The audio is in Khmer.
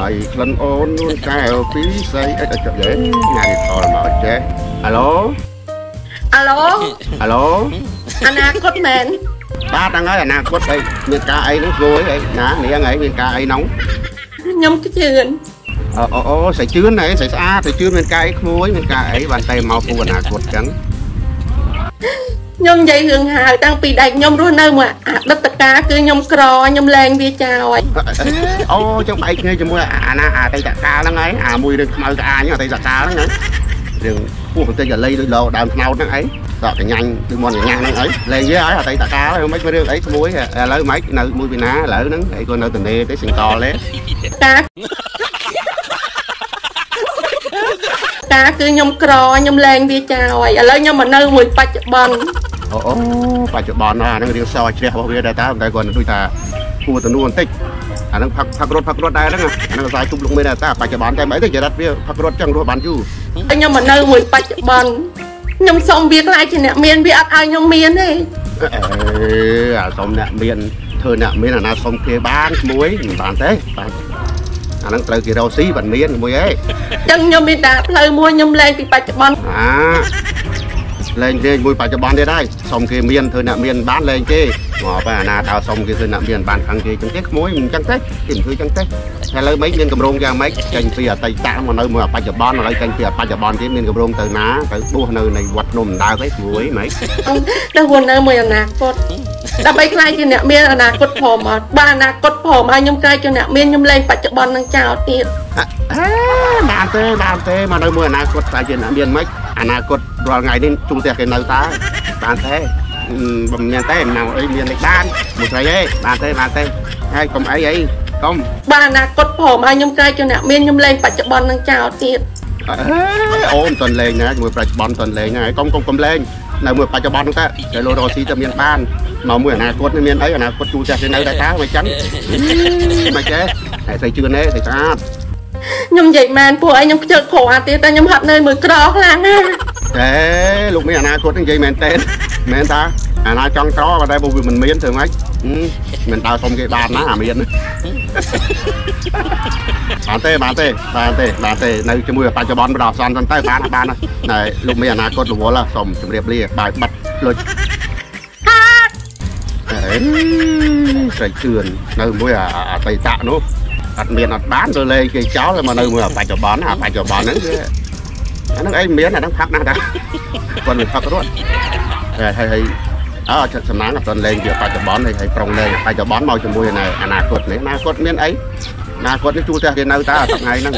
ឡៃក្លិនអូននួនកែវពីស្អីអីចុះយេញ៉ាំថលមកចេះអាឡូអាឡូអាឡូអនាគតមែនបាទហ្នឹងហើយអនាគតអីមានការអីហ្នឹងធ្វើអីណានាងអីមានការអីហ្នឹងខ្ញុំជឿនអូអូអូស្រីជឿនហ៎ស្រីស្អាតស្រីជឿនមានការអីក្មួយមានការអីបានតែមកពូអនាគតចឹង ខ្ញុំនិយាយរឿងហៅតាំងពីដៃខ្ញុំរស់នៅមួយអតីតកាលគឺខ្ញុំក្រខ្ញុំលែងវាចោលអូចឹងបែកគ្នាជាមួយអាណាអតីតកាលហ្នឹងហើយអាមួយរឿងខ្មៅក្អាញហ្នឹងអតីតកាលហ្នឹងណារឿងពោះបន្តិចអាលីដូចលោដើមថ្នោតហ្នឹងអីដកកញ្ញាញ់គឺមុនកញ្ញាហ្នឹងអីលេងវាហើយអតីតកាលហ្នឹងមិនរឿងអីក្មួយឥឡូវមិននៅមួយពីណាឥឡូវហ្នឹងអីក៏នៅទនេទេសិង្កលទេតាតាគឺខ្ញុំក្រខ្ញុំលែងវាចោលឥឡូវខ្ញុំមកនៅមួយបច្ចុប្បន្ន អូអូបច្ចុប្បន្នអាហ្នឹងរឿងសជ្រះរបស់វាដែរតើតែគាត់ដូចថាគួរទៅនួនបន្តិចអាហ្នឹងផឹកផឹករត់ផឹករត់ដែរហ្នឹងអាហ្នឹងខ្សែជប់លោកមេដែរតើបច្ចុប្បន្នតែមិនអីទេចរិតវាផឹករត់ចឹងរស់បានយូរខ្ញុំមកនៅមួយបច្ចុប្បន្នខ្ញុំសុំវាខ្លាចជាអ្នកមានវាអត់ឲ្យខ្ញុំមានទេអេអាសុំអ្នកមានធ្វើអ្នកមានអាណាសុំគេបានក្មួយមិនបានទេបានអាហ្នឹងត្រូវគេរកស៊ីបានមានមួយអេអញ្ចឹងខ្ញុំមានតែផ្លូវមួយខ្ញុំលែងពីបច្ចុប្បន្នអា លេងគេមួយបច្ចុប្បន្នទៀតហើយសុំគេមានធ្វើអ្នកមានបានលេងគេមកបែអាណាតើសុំគេធ្វើអ្នកមានបានខាងគេចឹងទេក្មួយមិនចឹងទេគេមិនធ្វើចឹងទេតែឥឡូវមិនមានកម្រងយ៉ាងម៉េចចេញពីអតីតមកនៅមួយបច្ចុប្បន្នឥឡូវចេញពីបច្ចុប្បន្នទៀតមានកម្រងទៅណាទៅបួសនៅនៃវត្តភ្នំអណ្ដើកឯងក្មួយម៉េចទៅវល់នៅមួយអនាគតដើម្បីខ្លាចជាអ្នកមានអនាគតព្រមអត់បើអនាគតព្រមហើយខ្ញុំក្លាយជាអ្នកមានខ្ញុំលែងបច្ចុប្បន្ននឹងចោលទៀតអេបានទេបានទេមកនៅមួយអនាគតតែជាអ្នកមានមិន អនាគតរាល់ថ្ងៃនេះជុំផ្ទះគេនៅតើបានទេមិនមានទេមកអីមាននេះបានមួយស្រីឯងបានទេបានទេហើយកុំអីអីកុំបើអនាគតព្រមហើយខ្ញុំក្លាយជាអ្នកមានខ្ញុំលែងបច្ចុប្បន្ននឹងចោលទៀតអេអូមិនតន់លេងណាជាមួយបច្ចុប្បន្នតន់លេងហើយកុំកុំកុំលេងនៅមួយបច្ចុប្បន្នហ្នឹងតើតែលោករស់ស៊ីទៅមានបានមកមួយអនាគតនេះមានអីអនាគតជួផ្ទះគេនៅតែតើមិនចឹងមិនចេះតែស្រីជឿនទេស្រីស្អាត ខ្ញុំនិយាយមែនពួកឯងខ្ញុំខ្ជិលគ្រាន់ទៀតតែខ្ញុំហត់នៅមួយក្រខ្លាំងណាស់ទេលោកមានអនាគតនិយាយមែនទេមែនតាអាណាចង់ក្រក៏តែបើវាមិនមានធ្វើម៉េចមិនដើរសុំគេបានណាអាមានបានទេបានទេបានទេបានទេនៅជាមួយបច្ចុប្បន្នបដអសន្នទៅបានបានតែលោកមានអនាគតរវល់សុំជម្រាបលាបាយបាត់លុចអេស្រីជឿននៅមួយអតីតនោះ អត់មានអត់បានទៅលេងគេចោលមកនៅមួយបច្ចុប្បន្នអាបច្ចុប្បន្នហ្នឹងគឺអាហ្នឹងអីមានអាហ្នឹងផាក់ណាស់ដែរគាត់មិនផាក់រត់ហើយហើយហើយអើចិត្តសំណាងអត់ទាន់លេងជាបច្ចុប្បន្នហើយហើយប្រុងលេងបច្ចុប្បន្នមកជាមួយនៅអនាគតនេះអនាគតមានអីអនាគតនេះជួលផ្ទះគេនៅតើថ្ងៃហ្នឹង